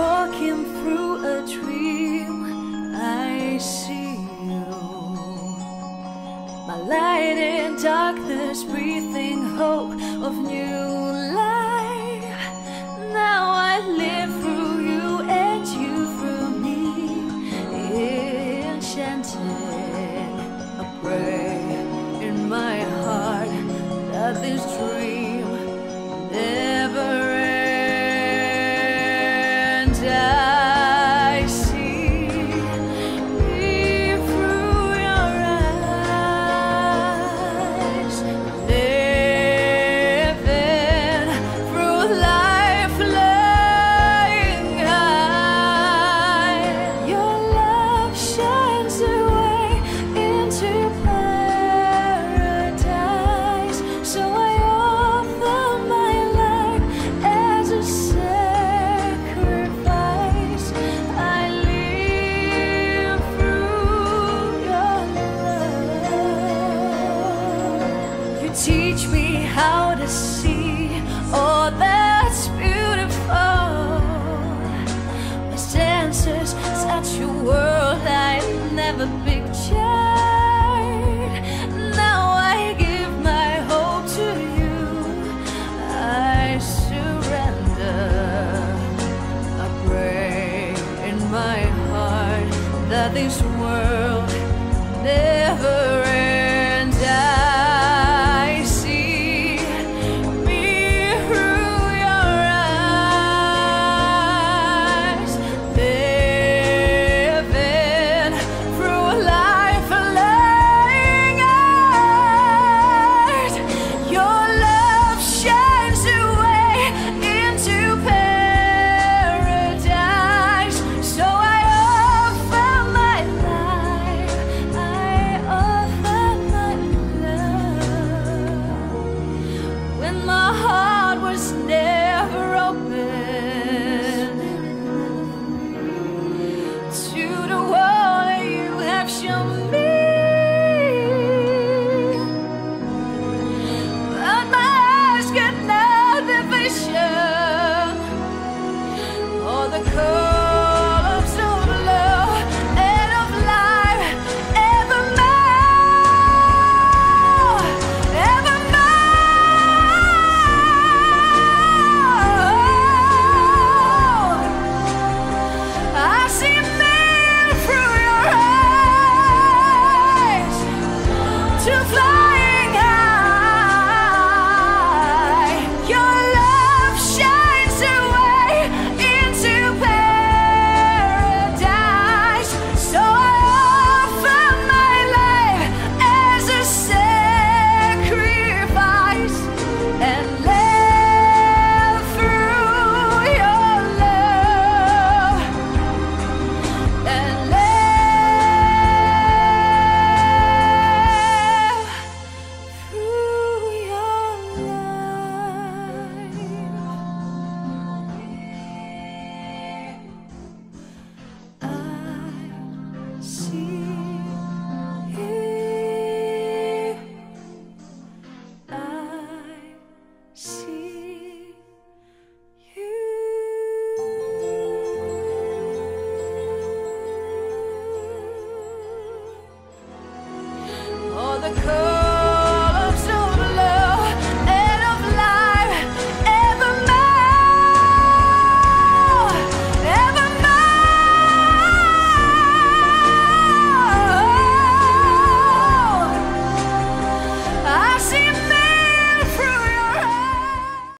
walking through a dream, I see you. My light in darkness, breathing hope of new life. Ends. How to see all that's beautiful. My senses touch a world I never pictured. Now I give my hope to you. I surrender. I pray in my heart that this world